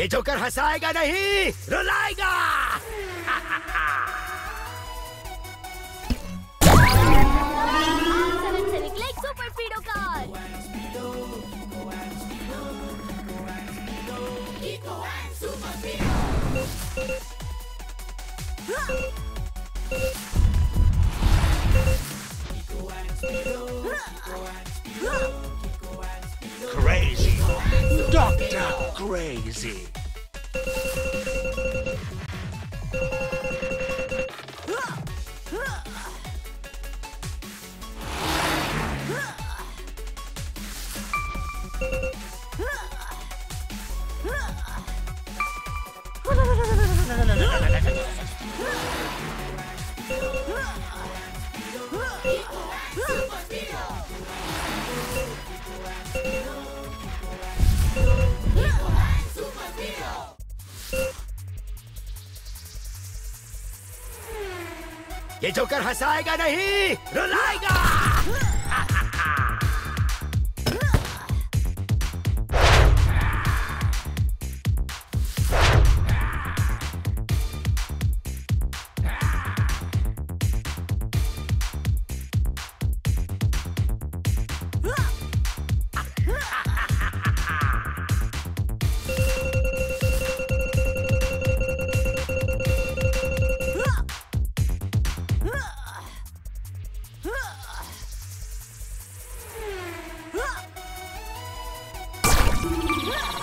ये जोकर हंसाएगा नहीं रुलाएगा। सड़क Dr. Crazy. ये जोकर हंसाएगा नहीं रुलाएगा। Rock!